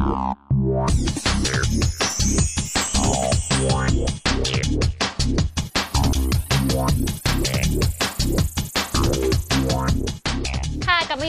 ค่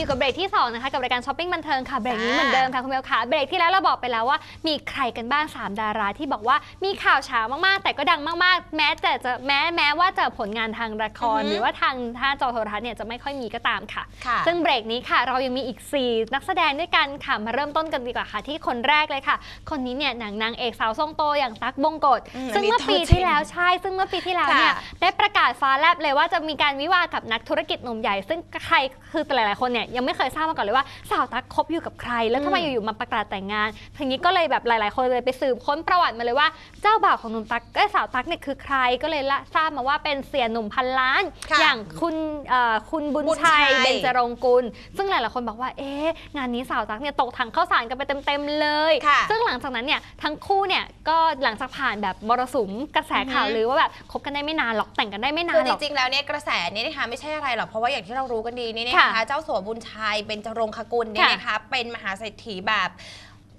อยู่กับเบรกที่2นะคะกับรายการช้อปปิ้งบันเทิงค่ะเบรกนี้ค่ะเหมือนเดิมค่ะคุณเบลค่ะเบรกที่แล้วเราบอกไปแล้วว่ามีใครกันบ้าง 3 ดาราที่บอกว่ามีข่าวฉาวมากๆ แต่ก็ดังมากๆ แม้แต่จะแม้แม้ว่าจะผลงานทางละครอือฮึหรือว่าทางท่าจอโทรทัศน์เนี่ยจะไม่ค่อยมีก็ตามค่ะค่ะ ซึ่งเบรกนี้ค่ะ เรายังมีอีก 4 นักแสดงด้วยกันค่ะมาเริ่มต้นกันดีกว่าค่ะ ที่คนแรกเลยค่ะ คนนี้เนี่ยหนังนางเอกสาวทรงโตอย่างตั๊กบงกฎอืมซึ่งอันนี้เมื่อปีตัวจริงที่แล้วใช่ ซึ่งเมื่อปีที่แล้วเนี่ยค่ะได้ประกาศฟ้าแลบเลยว่าจะมีการวิวาห์กับนักธุรกิจหนุ่มใหญ่ ซึ่งใครคือหลายๆคนเนี่ยยังไม่เคยทราบมาก่อนเลยว่าสาวตั๊กคบอยู่กับใคร แล้วทำไมอืมอยู่ๆมาประกาศแต่งงานทีนี้ก็เลยแบบหลาย ๆ คนเลยไปสืบค้นประวัติมาเลยว่าเจ้าบ่าวของหนุ่มตั๊กเอ้ยสาวตั๊กเนี่ยคือใครก็เลยละทราบมาว่าเป็นเสียหนุ่มพันล้าน ค่ะอย่างคุณเอ่อคุณบุญบุญชัชัยย เบญจรงกุลซึ่งหลาย ๆ คนบอกว่าเอ๊ะงานนี้สาวตั๊กเนี่ยตกถังข้าวสารกันไปเต็ม ๆ เลย ค่ะ ซึ่งหลังจากนั้นเนี่ยทั้งคู่เนี่ยก็หลังจากผ่านแบบมรสุมกระแสข่าวอือฮึลือว่าแบบคบกันได้ไม่นานหรอกแต่งกันได้ไม่นาคืนอหจรอก ริงๆ แล้วเนี่ยกระแสเนี่ยนะคะไม่ใช่อะไรหรอกเพราะว่าอย่างที่เรารู้กันดีนี่นะคะค่ะเจ้าสัวบุญชัยเป็นจรงคกุลเนี่ยค่ะนะคะเป็นมหาเศรษฐีแบบ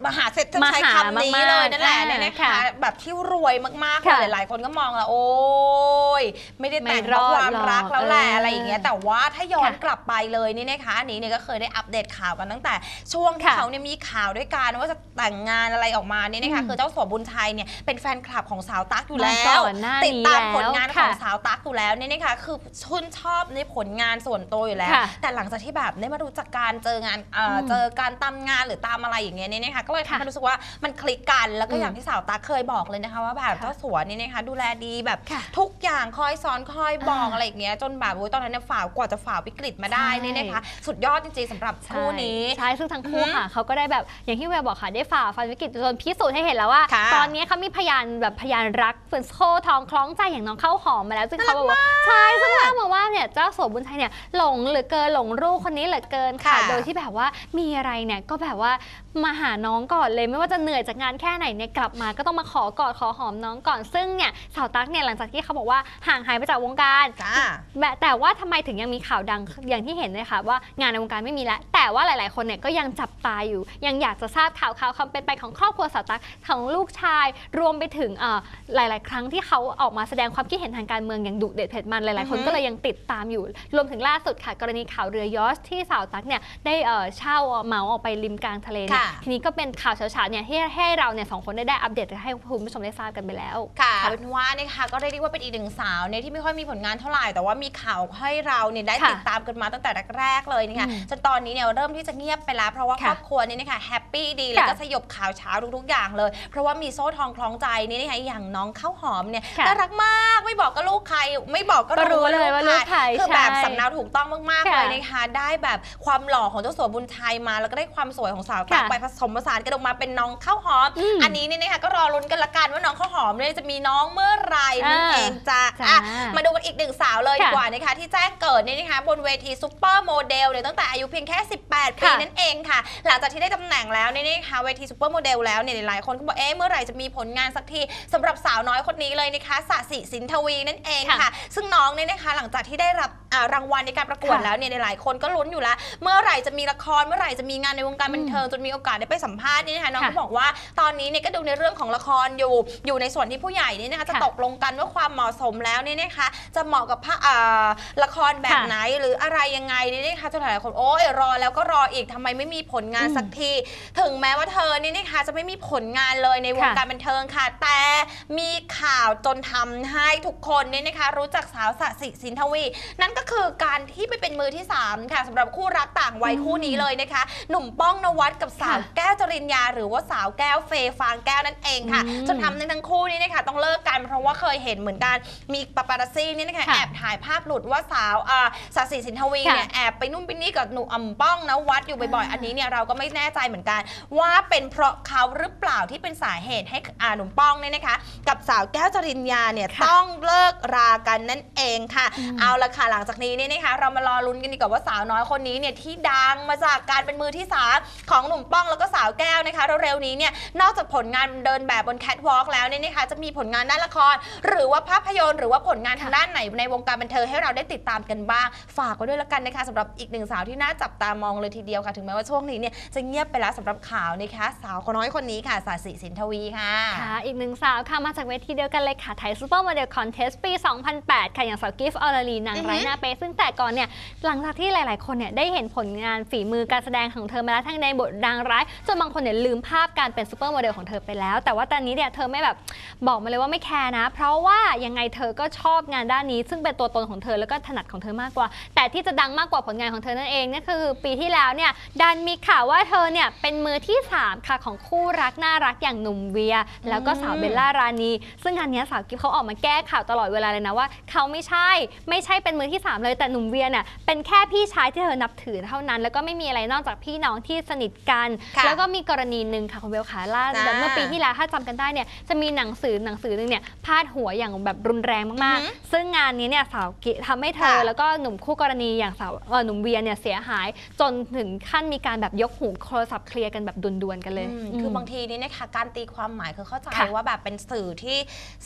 มหาเศรษฐีมหาใช้คำนี้มากๆเลยนั่นแหละอ่าเนี่ยนะคะ ค่ะแบบที่รวยมากๆค่ะเลยหลายๆคนก็มองแล้วโอ้ยไม่ได้แต่งไม่เพรราะอดความรักแล้วแหละหรอกอะไรอย่างเงี้ยแต่ว่าถ้าย้อนค่ะกลับไปเลยนี่นะคะอันนี้เนี่ยก็เคยได้อัปเดตข่าวกันตั้งแต่ ช่วงที่ค่ะเขาเนี่ยมีข่าวด้วยกันว่าจะแต่งงานอะไรออกมาเนี่ยนะคะอืมคือเจ้าสัวบุญชัยเนี่ยเป็นแฟนคลับของสาวตั๊กอยู่แล้มาก่ว อนหน้าติดตามนี้ผลงานแล้วของค่ะสาวตั๊กอยู่แล้วเนี่ยนะคะคือชื่นชอบในผลงานส่วนตัวอยู่แล้ว ค่ะ แต่หลังจากที่แบบได้มารู้จักการเจองานเอ่ออม เจอการตามงานหรือตามอะไรอย่างเงี้ยเนี่ยนะคะก็เลยค่ะทำให้รู้สึกว่ามันคลิกกัน แล้วก็อืมอย่างที่สาวตั๊กเคยบอกเลยนะคะ ว่าแบบค่ะเจ้าสัวเนี่ยนะคะ ดูแลดีแบบค่ะทุกอย่างคอยสอนคอยบอกอ่าอะไรอย่างเงี้ยจนแบบโอ้ยตอนนั้นเนี่ยฝ่ากว่าจะฝ่าวิกฤตมาได้ใช่เนี่ยนะคะสุดยอดจริงๆสำหรับคู่นี้ ใช่ซึ่งทั้งคู่อือฮึค่ะเขาก็ได้แบบอย่างที่เวลบอกค่ะได้ฝ่าฟันวิกฤตจนพิสูจน์ให้เห็นแล้วว่าค่ะตอนนี้เขามีพยานแบบพยานรักเป็นโซ่ทองคล้องใจอย่างน้องข้าวหอมมาแล้วซึ่งเขาบอกว่าใช่ซึ่งเล่ามาว่าเนี่ยเจ้าสัวบุญชัยเนี่ยหลงเหลือเกินหลงรูปคนนี้เหลือเกินค่ะค่ะ โดยที่แบบว่ามีอะไรเนี่ยก็แบบว่า มาหาน้องก่อนเลยไม่ว่าจะเหนื่อยจากงานแค่ไหนเนี่ยกลับมาก็ต้องมาขอกอดขอหอมน้องก่อนซึ่งเนี่ยสาวตั๊กเนี่ยหลังจากที่เขาบอกว่าห่างหายไปจากวงการจ้าแต่แต่ว่าทำไมถึงยังมีข่าวดังอย่างที่เห็นเลยค่ะว่างานในวงการไม่มีแล้วแต่ว่าหลาย ๆ คนเนี่ยก็ยังจับตาอยู่ ยังอยากจะทราบข่าวข่าวความเป็นไปของครอบครัวสาวตั๊กของลูกชาย รวมไปถึงเอ่อหลาย ๆ ครั้งที่เขาออกมาแสดงความคิดเห็นทางการเมืองอย่างดุเด็ดเผ็ดมันหลาย ๆ คนอือฮึก็เลยยังติดตามอยู่ รวมถึงล่าสุดค่ะกรณีข่าวเรือยอชที่สาวตั๊กเนี่ยได้เอ่อเช่าเหมาออกไปริมกลางทะเลเนี่ย ค่ะทีนี้ก็เป็นข่าวเช้าๆเนี่ยให้ให้เราเนี่ยสองคนได้ได้อัปเดตให้คุณผู้ชมได้ทราบกันไปแล้ว ค่ะเอาเป็นว่านะคะก็เรียกได้ว่าเป็นอีกหนึ่งสาวเนี่ยที่ไม่ค่อยมีผลงานเท่าไหร่แต่ว่ามีข่าวให้เราเนี่ยได้ค่ะติดตามกันมาตั้งแต่แรกๆเลยนะคะอืมจนตอนนี้เนี่ยเริ่มที่จะเงียบไปแล้วเพราะว่าค่ะรอบครัวนี่นะคะแฮปปี้ดีแล้วก็ค่ะสยบข่าวฉาวทุกๆอย่างเลย เพราะว่ามีโซ่ทองคล้องใจนี่นะคะอย่างน้องข้าวหอมเนี่ยค่ะน่ารักมากไม่บอกก็ลูกใคร ไม่บอกก็ก็รู้เลยว่าลูกใครคือแบบใช่สำเนาถูกต้องมากๆค่ะเลยนะคะได้แบบความหล่อของเจ้าสัวบุญชัยมา แล้วก็ได้ความสวยของสาวตั๊กค่ะไปผสมผสานกันออกมาเป็นน้องข้าวหอมอืมอันนี้เนี่ยนะคะก็รอลุ้นกันละกันว่าน้องข้าวหอมเนี่ยจะมีน้องเมื่อไหร่นั่นอ่าเองจ้ะจ้าอะมาดูกันอีกหนึ่งสาวเลยค่ะดีกว่านะคะที่แจ้งเกิดเนี่ยนะคะบนเวทีซุปเปอร์โมเดลเนี่ยตั้งแต่อายุเพียงแค่ 18 ปีค่ะนั่นเองค่ะ หลังจากที่ได้ตำแหน่งแล้วเนี่ยนะคะเวทีซุปเปอร์โมเดลแล้วเนี่ยหลายคนก็บอกเอ๊ะเมื่อไหร่จะมีผลงานสักทีสำหรับสาวน้อยคนนี้เลยนะคะสสิสินทวีนั่นเองค่ะค่ะซึ่งน้องเนี่ยนะคะหลังจากที่ได้รับอ่ารางวัลในการประกวดค่ะแล้วเนี่ยหลายคนก็ลุ้นอยู่แล้ว เมื่อไหร่จะมีละครเมื่อไหร่จะมีงานในวงการบันเทิงจนมีโอกาสได้ไปสัมภาษณ์เนี่ยนะคะน้องค่ะก็บอกว่าตอนนี้เนี่ยก็ดูในเรื่องของละครอยู่ อยู่ในส่วนที่ผู้ใหญ่เนี่ยนะคะจะค่ะตกลงกันว่าความเหมาะสมแล้วเนี่ยนะคะจะเหมาะกับพระอ่าละครแบบค่ะไหนหรืออะไรยังไงเนี่ยนะคะจนหลายๆคนโอ้ยรอแล้วก็รออีกทำไมไม่มีผลงานอืมสักที ถึงแม้ว่าเธอเนี่ยนะคะจะไม่มีผลงานเลยในวงค่ะการบันเทิงค่ะ แต่มีข่าวจนทำให้ทุกคนเนี่ยนะคะรู้จักสาวสสิสินทวี นั่นก็คือการที่ไปเป็นมือที่ 3 ค่ะสำหรับคู่รักต่างวัยอืมคู่นี้เลยนะคะ หนุ่มป้องนวัดกับสาวค่ะแก้วจริญญาหรือว่าสาวแก้วเฟย์ฟางแก้วนั่นเองค่ะอืมจนทำให้ทั้งคู่นี้นะคะต้องเลิกกันเพราะว่าเคยเห็นเหมือนกันมีปาปาราซี่นี่นะคะค่ะแอบถ่ายภาพหลุดว่าสาวอ่าสสิสินทวีค่ะเนี่ยแอบไปนู่นไปนี่กับหนุ่มอ่ำป้องนวัดอยู่บ่อยๆอ่าอันนี้เนี่ยเราก็ไม่แน่ใจเหมือนกัน ว่าเป็นเพราะเขาหรือเปล่าที่เป็นสาเหตุให้อ่าหนุ่มป้องเนี่ยนะคะ กับสาวแก้วจริญญาเนี่ยค่ะต้องเลิกรากันนั่นเองค่ะอืมเอาละค่ะหลังจากนี้เนี่ยนะคะ เรามารอลุ้นกันดีกว่าว่าสาวน้อยคนนี้เนี่ยที่ดังมาจากการเป็นมือที่สามของหนุ่มป้องแล้วก็สาวแก้วแก้วนะคะเร็วๆนี้เนี่ยนอกจากผลงานเดินแบบบนแคทวอล์กแล้วเนี่ยนะคะจะมีผลงานด้านละคร หรือว่าภาพยนตร์หรือว่าผลงานทางด้านไหนในวงการบันเทิงให้เราได้ติดตามกันบ้าง ฝากไว้ด้วยละกันนะคะสำหรับอีกหนึ่งสาวที่น่าจับตามองเลยทีเดียวค่ะถึงแม้ว่าช่วงนี้เนี่ยจะเงียบไปแล้วสำหรับข่าวนะคะสาวคนน้อยคนนี้ค่ะสาสิสินทวีค่ะค่ะอีกหนึ่งสาวค่ะมาจากเวทีเดียวกันเลยค่ะ Thai Supermodel Contest ปี 2008 ค่ะอย่างสาวกิฟต์ออร์ลีนางร้ายหน้าเป๊ะซึ่งแต่ก่อนเนี่ยหลังจากที่หลาย ๆ คนเนี่ยได้เห็นผลงานฝีมือการแสดงของเธอมาแล้วทั้งในบทนางร้ายจนบางคนเนี่ยลืมภาพการเป็นซูเปอร์โมเดลของเธอไปแล้ว แต่ว่าตอนนี้เนี่ยเธอไม่แบบบอกมาเลยว่าไม่แคร์นะ เพราะว่ายังไงเธอก็ชอบงานด้านนี้ ซึ่งเป็นตัวตนของเธอแล้วก็ถนัดของเธอมากกว่า แต่ที่จะดังมากกว่าผลงานของเธอนั่นเองนี่ยคือปีที่แล้วเนี่ยดันมีข่าวว่าเธอเนี่ยเป็นมือที่สามค่ะของคู่รักน่ารักอย่างหนุ่มเวีย แล้วก็สาวเบลล่ารานีซึ่งงานนี้สาวกิฟเขาออกมาแก้ข่าวตลอดเวลาเลยนะว่า เขาไม่ใช่ไม่ใช่เป็นมือที่สามเลยแต่หนุ่มเวียเนี่ยเป็นแค่พี่ชายที่เธอนับถือเท่านั้น แล้วก็ไม่มีอะไรนอกจากพี่น้องที่สนิทกันแล้วก็มีกรณีหนึ่งค่ะคุณเบลขาล่าจ้าเมื่อปีที่แล้วถ้าจำกันได้เนี่ยจะมีหนังสือหนังสือหนึ่งเนี่ยพาดหัวอย่างแบบรุนแรงมากอือหือๆซึ่งงานนี้เนี่ยสาวกิทำให้เธอค่ะแล้วก็หนุ่มคู่กรณีอย่างสาวเอ่อหนุ่มเวียเนี่ยเสียหาย จนถึงขั้นมีการแบบยกหูโทรศัพท์เคลียร์กันแบบดวนๆกันเลยอืมมคือบางทีนี่นะคะการตีความหมายคือเข้าใจค่ะว่าแบบเป็นสื่อที่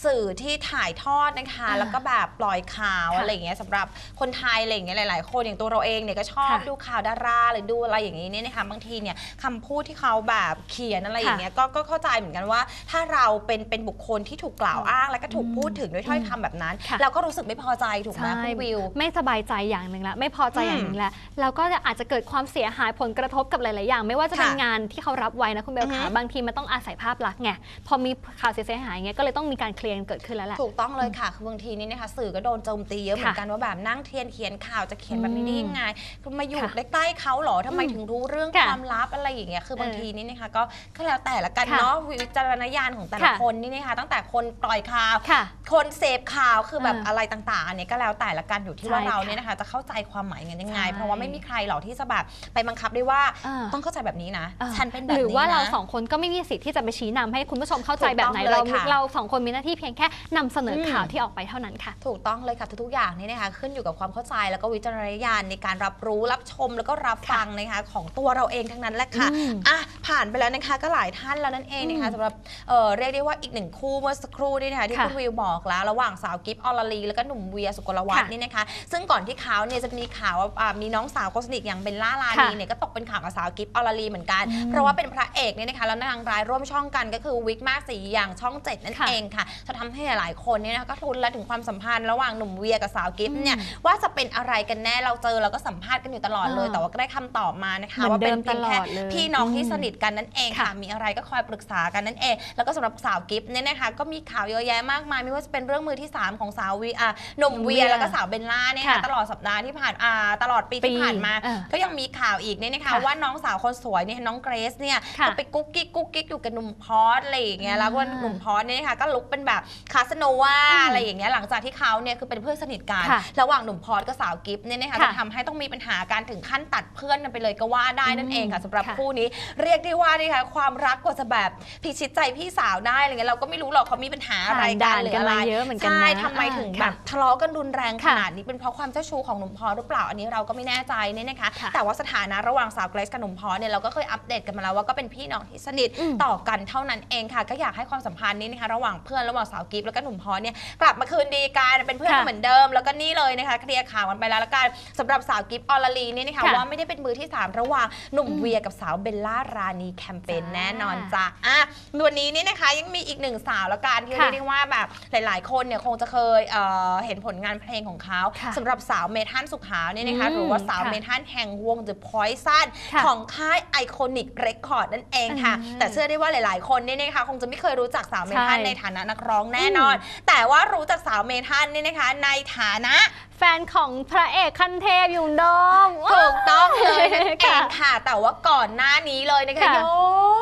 สื่อที่ถ่ายทอดนะคะอ่าแล้วก็แบบปล่อยข่าวค่ะอะไรอย่างเงี้ยสำหรับคนไทยอะไรอย่างเงี้ยหลาย ๆ คนอย่างตัวเราเองเนี่ยก็ชอบค่ะดูข่าวดาราหรือดูอะไรอย่างนี้เนี่ยนะคะบางทีเนี่ยคำพูดที่เขาแบบเขียนอะไรอย่างเงี้ยก็ก็เข้าใจเหมือนกันว่า ถ้าเราเป็นเป็นบุคคลที่ถูกกล่าวอ้าง แล้วก็ถูกพูดถึงด้วยถ้อยคำแบบนั้นค่ะเราก็รู้สึกไม่พอใจถูกไหมคุณวิว ไม่สบายใจอย่างหนึ่งละไม่พอใจอย่างหนึ่งละแล้วก็อาจจะเกิดความเสียหายผลกระทบกับหลาย ๆ อย่าง ไม่ว่าจะเป็นค่ะงานที่เขารับไว้นะคุณเบลอือฮึขาบางทีมันต้องอาศัยภาพลักษณ์ไงพอมีข่าวเสียหายเงี้ยก็เลยต้องมีการเคลียร์กันเกิดขึ้นแล้วแหละถูกต้องเลยค่ะคือบางทีนี่นะคะสื่อก็โดนโจมตีเยอะเหมือนกันว่าแบบนั่งเทียนเขียนข่าวจะเขียนแบบนี้ได้ยังไงคือมาอยู่ค่ะใกล้ๆเขาเหรอทำไมอืมถึงรู้เรื่องค่ะความลับอะไรอย่างเงี้ยคือบางเออทีนี่นะคะก็ก็แล้วแต่ละกันค่ะเนาะวิจารณญาณของแต่ละค่ะคนนี่นะคะตั้งแต่คนปล่อยข่าวค่ะคนเสพข่าวคือแบบเออออะไรต่างๆอันเนี้ยก็แล้วแต่ละกันอยู่ที่ว่าใช่เราค่ะเนี่ยนะคะจะเข้าใจความหมายกันยังไง ใช่เพราะว่าไม่มีใครหรอกที่จะแบบไปบังคับได้ว่าอ่าต้องเข้าใจแบบนี้นะ อ่าฉันเป็นแบบนี้หรือว่าเรานะสองคนก็ไม่มีสิทธิ์ที่จะไปชี้นำให้คุณผู้ชมเข้าใจถูกแบต้บองไหนเลยเราค่ะเราสองคนมีหน้าที่เพียงแค่นำเสนออม ข่าวที่ออกไปเท่านั้นค่ะ ถูกต้องเลยค่ะทุกๆอย่างนี่นะคะขึ้นอยู่กับความเข้าใจแล้วก็วิจารณญาณในการรับรู้รับชมแล้วก็รับฟังนะคะของตัวเราเองทั้งนั้นแหละค่ะ อืมอะผ่านไปแล้วนะคะก็หลายท่านแล้วนั่นเองนะคะอืมสำหรับเอ่อเรียกได้ว่าอีกหนึ่งคู่เมื่อสักครู่นี่นะคะที่ค่ะคุณวิวบอกแล้วระหว่างสาวกิฟต์ออลลี แล้วก็หนุ่มเวียสุกลวัฒน์ค่ะนี่นะคะ ซึ่งก่อนที่เขาเนี่ยจะมีข่าวว่าอ่ามีน้องสาวคนสนิทอย่างเบลล่าราณีค่ะเนี่ยก็ตกเป็นข่าวกับสาวกิฟต์ออลลีเหมือนกันอืมเพราะว่าเป็นพระเอกเนี่ยนะคะแล้วนางร้ายร่วมช่องกันก็คือวิกหลากสีอย่างช่องเจ็ดนั่นค่ะเองค่ะจะทำให้หลายๆคนเนี่ยนะคะก็ทุนและถึงความสัมพันธ์ระหว่างหนุ่มเวียกับสาวกิฟต์เนี่ยอืมว่าจะเป็นอะไรกันแน่เราเจอเราก็สัมภาษณ์กันอยู่ตลอดเลยอ่าแต่ว่าก็ได้คำตอบมานะคะเหมือนว่าเป็นเดิมเพียงแค่ตลอดเลยพี่น้องที่อืมสนิทกันนั่นเองค่ะค่ะ มีอะไรก็คอยปรึกษากันนั่นเอง แล้วก็สำหรับสาวกิฟต์เนี่ยนะคะก็มีข่าวเยอะแยะมากมายไม่ว่าจะเป็นเรื่องมือที่ 3 ของสาววีอะหนุ่มหนุ่มเวียร์เวียร์แล้วก็สาวเบลล่าเนี่ยนะค่ะตลอดสัปดาห์ที่ผ่านอ่าตลอดปีปีที่ผ่านมา เออก็ยังมีข่าวอีกเนี่ยนะคะค่ะว่าน้องสาวคนสวยเนี่ยน้องเกรซเนี่ยค่ะก็ไปกุ๊กกิ๊กกุ๊กกิ๊กอยู่กับหนุ่มพอสอะไรอย่างเงี้ยแล้วก็อ่าหนุ่มพอสเนี่ยนะคะก็ลุกเป็นแบบคาสโนวาอืมอะไรอย่างเงี้ยหลังจากที่เขาเนี่ยคือเป็นเพื่อนสนิทกันค่ะระหว่างหนุ่มพอสกับสาวกิฟต์เนี่ยนะคะค่ะ จะทำให้ต้องมีปัญหาการถึงขั้นตัดเพื่อนกันไปเลยก็ว่าได้นั่นเองค่ะสำหรับค่ะ คู่นี้เรียกได้ว่านี่ค่ะความรักกว่าจะแบบพิชิตใจพี่สาวได้อะไรเงี้ยเราก็ไม่รู้หรอกเขามีปัญหาอะไรกัด่านนหรือกันอะไรมาเยอะเหมือนกันนะใช่ทำไมถึงอ่าแบบทะเลาะกันรุนแรงขค่ะนาดนี้เป็นเพราะความเจ้าชู้ของหนุ่มพอสหรือเปล่าอันนี้เราก็ไม่แน่ใจเนี่ยนะคะ ค่ะแต่ว่าสถานะระหว่างสาวเกรซกับหนุ่มพอสเนี่ยเราก็เคยอัปเดตกันมาแล้วว่าก็เป็นพี่น้องที่สนิทอืม ต่อกันเท่านั้นเองค่ะ ก็อยากให้ความสัมพันธ์นี้นะคะระหว่างเพื่อนระหว่างสาวกิฟต์แล้วก็หนุ่มพอสเนี่ยกลับมาคืนดีกันเป็นเพื่อนกันค่ะ เหมือนเดิม แล้วก็นี่เลยนะคะเคลียร์ข่าวกันไปแล้วละกันสำหรับสาวกิฟต์ออลลีเนี่ยนะคะค่ะว่าไม่ได้เป็นมือที่3ระหว่างหนุ่มอืมเวียกับสาวเบลล่าราณีแคมเปนจ้าแน่นอนจ้ะอะวันนี้นี่นะคะยังมีอีกหนึ่งสาวแล้วกันที่ค่ะเรียกได้ว่าแบบหลาย ๆ คนเนี่ยคงจะเคยเอ่อเห็นผลงานเพลงของเขาค่ะสำหรับสาวเมทันสุขาวเนี่ยนะคะอืมหรือว่าสาวค่ะเมทันแห่งวง The Poison ค่ะของค่าย Iconic Records นั่นเองค่ะอืมแต่เชื่อได้ว่าหลาย ๆ คนเนี่ยนะคะคงจะไม่เคยรู้จักสาวเมทันใช่ในฐานะนักร้องแน่นอน แต่ว่ารู้จักสาวเมทันเนี่ยนะคะในฐานะแฟนของพระเอกขั้นเทพอย่างโดมถูกต้องเลยนั่นเองค่ะค่ะ แต่ว่าก่อนหน้านี้เลยนะคะค่ะย้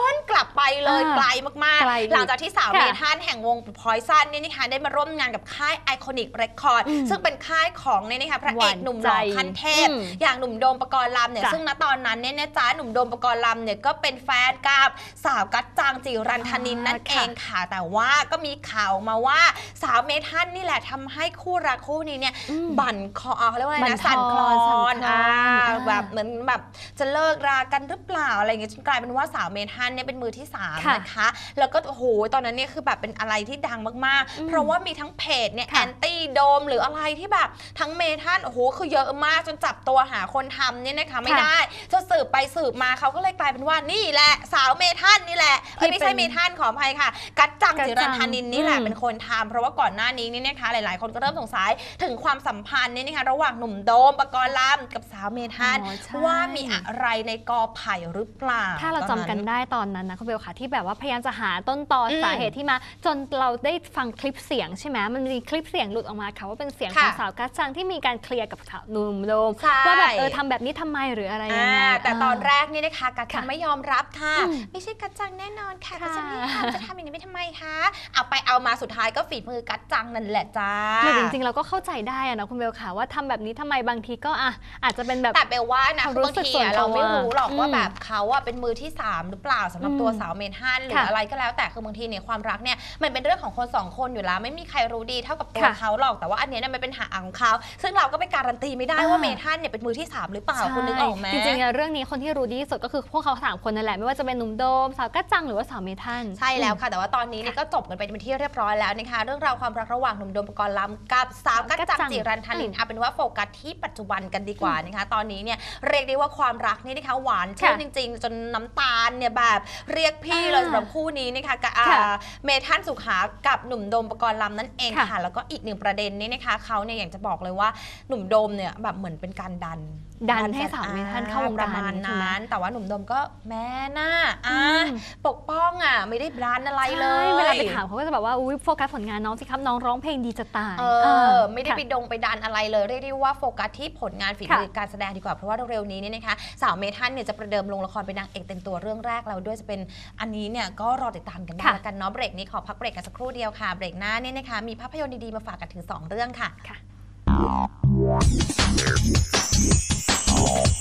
อนกลับไปเลยอ่าไกลมาก ไกลๆหลังจากที่สาวค่ะเมทันแห่งวง Poison เนี่ยนะคะได้มาร่วมงานกับค่าย Iconic Records อืมซึ่งเป็นค่ายของเนี่ยนะคะพระเอกหนุ่มหล่อขั้นเทพ อืมอย่างหนุ่มโดมปกรณ์ลำเนี่ยจ้ะซึ่งณตอนนั้นเนี่ยนะจ๊ะหนุ่มโดมปกรณ์ลำเนี่ยก็เป็นแฟนกับสาวกัจจางจิรันทนินนั่นเองค่ะแต่ว่าก็มีข่าวมาว่าสาวเมทันนี่แหละทำให้คู่รักคู่นี้เนี่ยอืมบั่นคอเขาเรียกว่าอะไรบั่นะนสั่นคลอคลอนนสั่นคลอนอ่าอ่าแบบเหมือนแบบจะเลิกรากันหรือเปล่าอะไรอย่างเงี้ยจนกลายเป็นว่าสาวเมทันเนี่ยเป็นมือที่สามค่ะนะคะ แล้วก็โอ้โหตอนนั้นเนี่ยคือแบบเป็นอะไรที่ดังมากอืมๆเพราะว่ามีทั้งเพจเนี่ยแอค่ะนตี้โดมหรืออะไรที่แบบทั้งเมทันโอ้โหคือเยอะมากจนจับตัวหาคนทำเนี่ยนะคะไม่ค่ะได้จนสืบไปสืบมาเขาก็เลยกลายเป็นว่านี่แหละสาวเมทันนี่แหละเอ้ยที่ไม่ใช่เป็นเมทันขออภัยค่ะ กัจจังกัจจังจิรันทนินนี่แหละอืม เป็นคนทำเพราะว่าก่อนหน้านี้นี่นะคะหลายๆ คนก็เริ่มสงสัยถึงความสัมพันธ์เนี่ยนะคะระหว่างหนุ่มโดมปกรณ์ลำกับสาวเมทัน อ๋อใช่ ว่ามีอะไรในกอไผ่หรือเปล่าถ้าเราตจำอกันได้ตอนนั้นนะคุณเบลค่ะที่แบบว่าพยายามจะหาต้นตออมสาเหตุที่มา จนเราได้ฟังคลิปเสียงใช่ไหมมันมีคลิปเสียงหลุดออกมาค่ะว่าเป็นเสียงของค่ะ สาวกัจจังที่มีการเคลียร์กับสาวหนุ่มโดมใช่ ว่าแบบเออทำแบบนี้ทำไมหรืออะไรยังไง อ่าแต่ตอนเแรกนี่นะคะกัจจังค่ะไม่ยอมรับค่ะ อืมไม่ใช่กัจจังแน่นอนค่ะค่ะกัจจังไม่ทำจะทำอย่างนี้ไม่ทำไมคะเอาไปเอามาสุดท้ายก็ฝีมือกัจจังนั่นแหละจ้าหรือจริงๆ เราก็เข้าใจได้อะนะคุณเบลค่ะว่าทำแบบนี้ทำไมบางทีก็อะอาจจะเป็นแบบ แต่เบลว่านะความคืรู้อบางสึกทีส่วนอะตัวเราไม่รู้หรอกว่าอืมแบบเขาอะเป็นมือที่3หรือเปล่าสำหรับอืมตัวสาวเมทันหรือค่ะอะไรก็แล้วแต่คือบางทีเนี่ยความรักเนี่ยมันเป็นเรื่องของคนสองคนอยู่แล้ว ไม่มีใครรู้ดีเท่ากับตัวค่ะเขาหรอกแต่ว่าอันเนี้ยเนี่ยมันเป็นหาของเขาซึ่งเราก็ไปการันตีไม่ได้อ่าว่าเมทันเนี่ยเป็นมือที่สามหรือเปล่าคุณนึกออกไหมจริงๆอะเรื่องนี้คนที่รู้ดีที่สุดก็คือพวกเขาสามคนนั่นแหละไม่ว่าจะเป็นหนุ่มโดมสาวกัจจังหรือว่าสาวเมทันใช่แล้วค่ะ แต่ว่าตอนนี้เนี่ยก็จบกันไปเป็นที่เรียบร้อยแล้วนะคะเรื่องราวความรักระหว่างหนุ่มโดมปกรณ์ลำกับสาวกัจจังจิรันทนินเอาเป็นว่าโฟกัสที่ปัจจุบันกันดีกว่านะคะตอนนี้เนี่ยเรียกได้ว่าความรักนี่นะคะหวานชื่นค่ะจริง ๆ จนน้ำตาลเนี่ยแบบเรียกพี่เลยอ่าสำหรับคู่นี้นะคะกับอ่าค่ะเมทันสุขากับหนุ่มโดมปกรณ์ลำนั่นเองค่ะ ค่ะ แล้วก็อีกหนึ่งประเด็นนี่นะคะเขาเนี่ยอยากจะบอกเลยว่าหนุ่มโดมเนี่ยแบบเหมือนเป็นการดันดันให้สาวเมทันเข้าวงปการระมาณใช่ไหมนั้น แต่ว่าหนุ่มโดมก็แม่น่าอะอืมปกป้องอะไม่ได้บรันอะไรเลยใช่เวลาไปถามเขาก็จะแบบว่าอุ้ยโฟกัสผลงานน้องสิครับน้องร้องเพลงดีจะตายเอเอออไม่ได้ค่ะไปดงไปดันอะไรเลยเรียกได้ว่าโฟกัสที่ผลงานฝีมือการแสดงดีกว่าเพราะว่าเร็วๆนี้เนี่ยนะคะสาวเมทันเนี่ยจะประเดิมลงละครเป็นนางเอกเต็มตัวเรื่องแรกแล้วด้วยจะเป็นอันนี้เนี่ยก็รอติดตามกันได้ค่ะแล้วกันเนาะเบรกนี้ขอพักเบรกกันสักครู่เดียวค่ะเบรกหน้าเนี่ยนะคะมีภาพยนตร์ดีๆมาฝากกันถึง 2 เรื่องค่ะ Yeah.